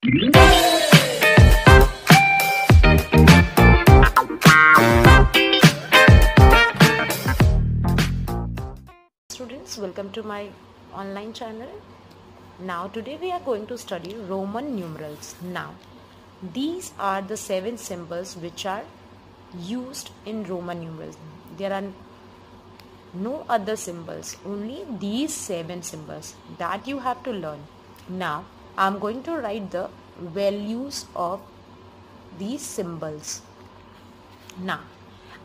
Students, welcome to my online channel. Now today we are going to study Roman numerals. Now these are the seven symbols which are used in Roman numerals. There are no other symbols, only these seven symbols that you have to learn. Now I'm going to write the values of these symbols. Now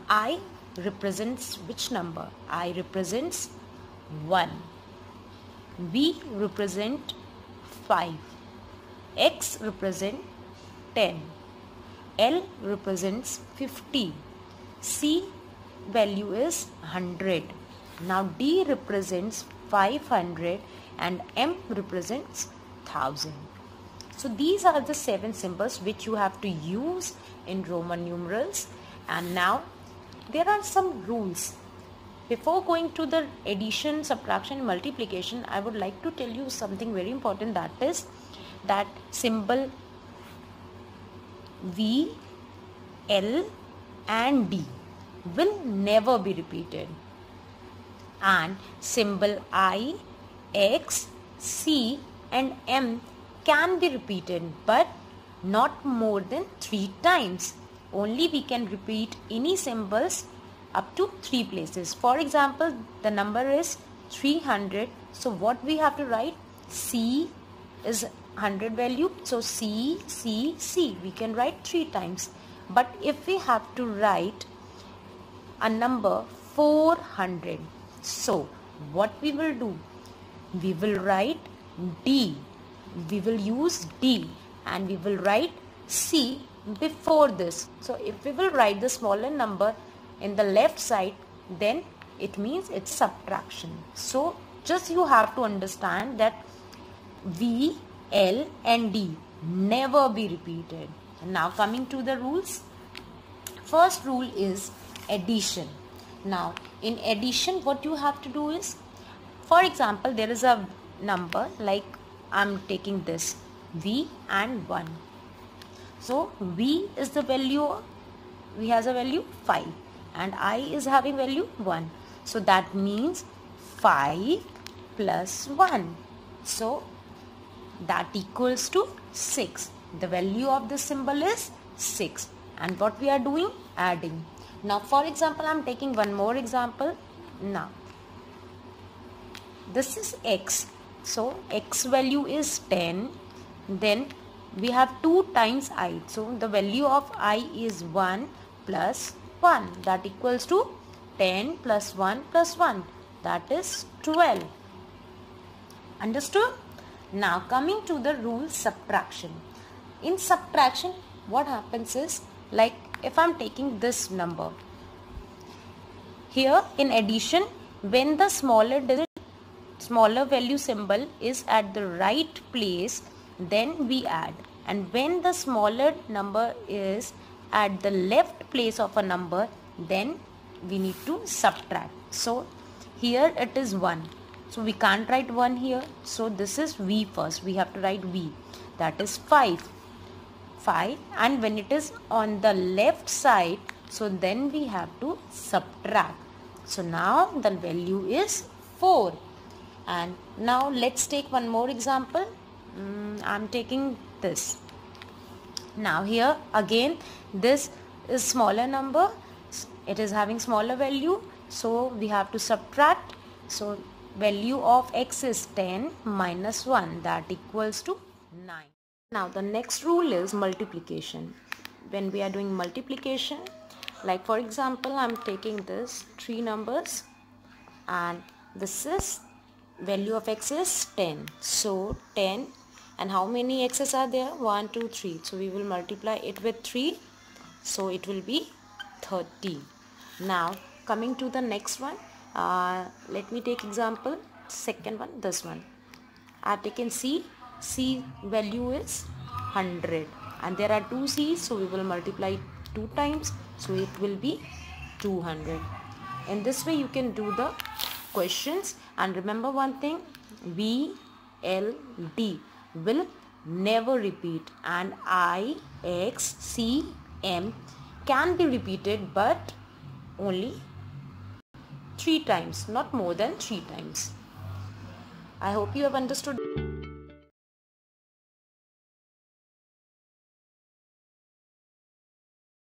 I represents which number? I represents 1. V represent 5. X represent 10. L represents 50. C value is 100. Now D represents 500 and M represents 1000. So these are the seven symbols which you have to use in Roman numerals and now there are some rules. Before going to the addition, subtraction, multiplication, I would like to tell you something very important that is that symbol V, L and D will never be repeated and symbol I, X, C and M can be repeated but not more than 3 times. Only we can repeat any symbols up to 3 places. For example, the number is 300. So what we have to write? C is 100 value. So C, C, C. We can write 3 times. But if we have to write a number 400. So what we will do? We will write D. We will use D and we will write C before this. So if we will write the smaller number in the left side then it means it's subtraction. So just you have to understand that V, L and D never be repeated. Now coming to the rules. First rule is addition. Now in addition what you have to do is for example there is a number like I'm taking this V and 1. So V is the value V has a value 5 and I is having value 1. So that means 5 plus 1. So that equals to 6. The value of the symbol is 6 and what we are doing adding. Now for example I am taking one more example. Now this is x. So x value is 10 then we have 2 times i. So the value of i is 1 plus 1 that equals to 10 plus 1 plus 1 that is 12. Understood? Now coming to the rule subtraction. In subtraction what happens is like if I'm taking this number. Here in addition when the smaller digit smaller value symbol is at the right place then we add. And when the smaller number is at the left place of a number then we need to subtract. So here it is 1 so we can't write 1 here. So this is v first. We have to write v. That is 5 5 and when it is on the left side so then we have to subtract. So now the value is 4 and now let's take one more example. Mm, I'm taking this. Now here again this is smaller number. It is having smaller value. So we have to subtract. So value of x is 10 minus 1 that equals to 9 now the next rule is multiplication. When we are doing multiplication like for example I'm taking this three numbers and this is value of x is 10 so 10 and how many x's are there? 1 2 3 so we will multiply it with 3 so it will be 30 now coming to the next one uh, let me take example second one this one. I've taken C C value is 100 and there are two C's so we will multiply two times. So it will be 200 in this way you can do the questions and remember one thing V L D will never repeat and I, X, C, M can be repeated but only three times, not more than three times. I hope you have understood.